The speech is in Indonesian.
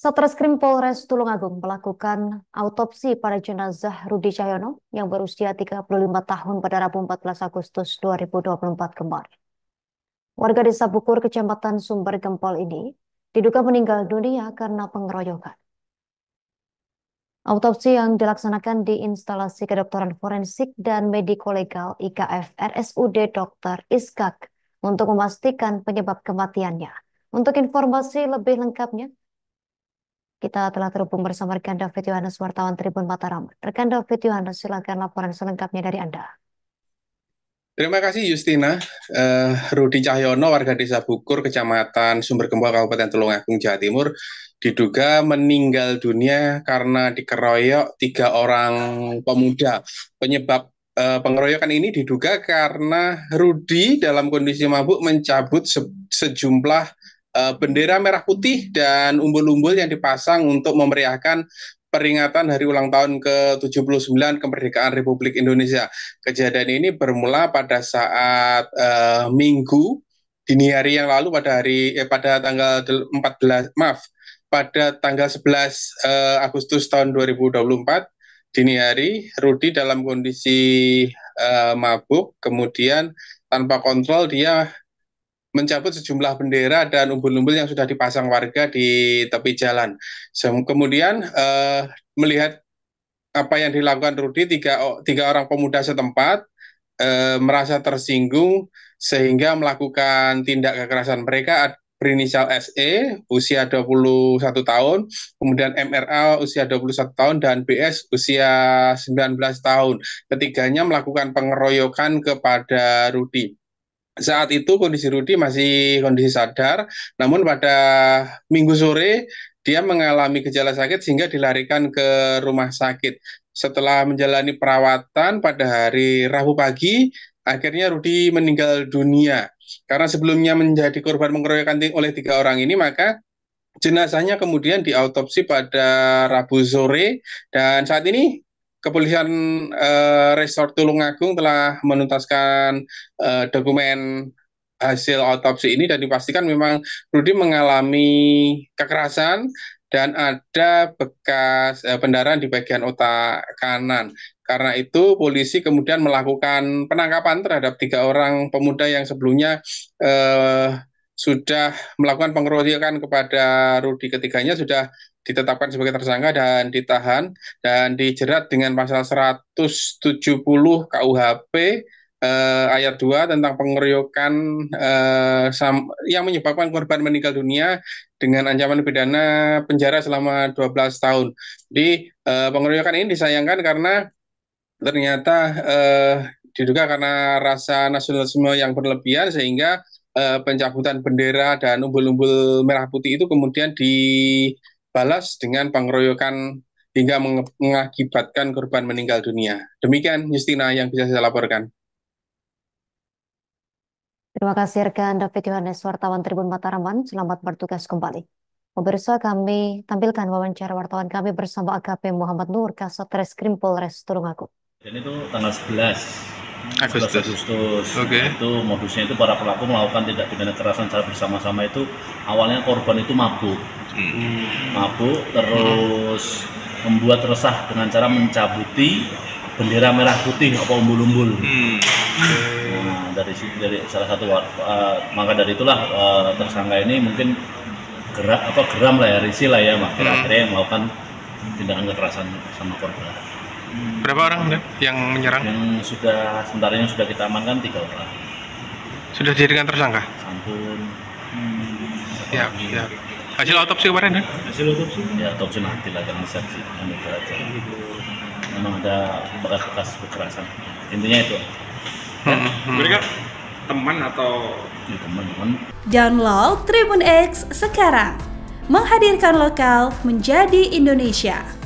Satreskrim Polres Tulungagung melakukan autopsi pada jenazah Rudi Cahyono yang berusia 35 tahun pada Rabu 14 Agustus 2024 kemarin. Warga desa Bukur, Kecamatan Sumber Gempol ini diduga meninggal dunia karena pengeroyokan. Autopsi yang dilaksanakan di instalasi kedokteran forensik dan mediko-legal IKF RSUD Dr. Iskak untuk memastikan penyebab kematiannya. Untuk informasi lebih lengkapnya, kita telah terhubung bersama rekan David Yohanes, wartawan Tribun Mataram. Rekan David Yohanes, silakan laporan selengkapnya dari Anda. Terima kasih Justina. Uh, Rudi Cahyono, warga desa Bukur, Kecamatan Sumber Gempol, Kabupaten Tulungagung, Jawa Timur, diduga meninggal dunia karena dikeroyok tiga orang pemuda. Penyebab uh, pengeroyokan ini diduga karena Rudi dalam kondisi mabuk mencabut se sejumlah uh, bendera merah putih dan umbul-umbul yang dipasang untuk memeriahkan peringatan hari ulang tahun ke-79 kemerdekaan Republik Indonesia. Kejadian ini bermula pada saat uh, Minggu dini hari yang lalu pada hari eh, pada tanggal 14 maaf pada tanggal 11 uh, Agustus tahun 2024 dini hari Rudi dalam kondisi uh, mabuk kemudian tanpa kontrol dia mencabut sejumlah bendera dan umbul-umbul yang sudah dipasang warga di tepi jalan. Kemudian uh, melihat apa yang dilakukan Rudi, tiga, tiga orang pemuda setempat uh, merasa tersinggung sehingga melakukan tindak kekerasan mereka berinisial SE usia 21 tahun, kemudian MRA usia 21 tahun dan BS usia 19 tahun. Ketiganya melakukan pengeroyokan kepada Rudi saat itu kondisi Rudi masih kondisi sadar, namun pada minggu sore dia mengalami gejala sakit sehingga dilarikan ke rumah sakit. Setelah menjalani perawatan pada hari Rabu pagi, akhirnya Rudi meninggal dunia. Karena sebelumnya menjadi korban pengeroyokan oleh tiga orang ini, maka jenazahnya kemudian diautopsi pada Rabu sore dan saat ini Kepolisian uh, Resort Tulungagung telah menuntaskan uh, dokumen hasil otopsi ini dan dipastikan memang Rudi mengalami kekerasan dan ada bekas uh, di bagian otak kanan. Karena itu polisi kemudian melakukan penangkapan terhadap tiga orang pemuda yang sebelumnya uh, sudah melakukan pengeroyokan kepada Rudi ketiganya sudah ditetapkan sebagai tersangka dan ditahan dan dijerat dengan pasal 170 KUHP eh, ayat 2 tentang pengeroyokan eh, yang menyebabkan korban meninggal dunia dengan ancaman pidana penjara selama 12 tahun. Di eh, pengeroyokan ini disayangkan karena ternyata eh, diduga karena rasa nasionalisme yang berlebihan sehingga eh, pencabutan bendera dan umbul-umbul merah putih itu kemudian di balas dengan pengeroyokan hingga mengakibatkan korban meninggal dunia. Demikian Justina yang bisa saya laporkan. Terima kasih rekan David Yohanes, wartawan Tribun Mataraman. Selamat bertugas kembali. Pemirsa kami tampilkan wawancara wartawan kami bersama AKP Muhammad Nur, Kasat Reskrim Polres Tulungagung. Dan itu tanggal 11 Agustus. Agustus. Oke. Okay. Itu modusnya itu para pelaku melakukan tindak pidana kekerasan secara bersama-sama itu awalnya korban itu mabuk. Hmm. Mabuk terus hmm. membuat resah dengan cara mencabuti bendera merah putih apa umbul-umbul. Hmm. Nah, dari dari salah satu uh, maka dari itulah uh, tersangka ini mungkin gerak apa geram lah ya risi lah ya akhirnya, hmm. akhirnya melakukan tindakan kekerasan sama korban. Berapa orang yang menyerang? Yang sudah sementara yang sudah kita amankan tiga orang. Sudah dijadikan tersangka? Sampun. Hmm. Ya, ya. Hasil otopsi kemarin Dan? Hasil otopsi? Ya otopsi nanti lah jangan saksi yang itu aja. Memang ada bekas-bekas kekerasan. Intinya itu. Hmm, hmm. Mereka teman atau? Ya, teman-teman. Download Tribun X sekarang. Menghadirkan lokal menjadi Indonesia.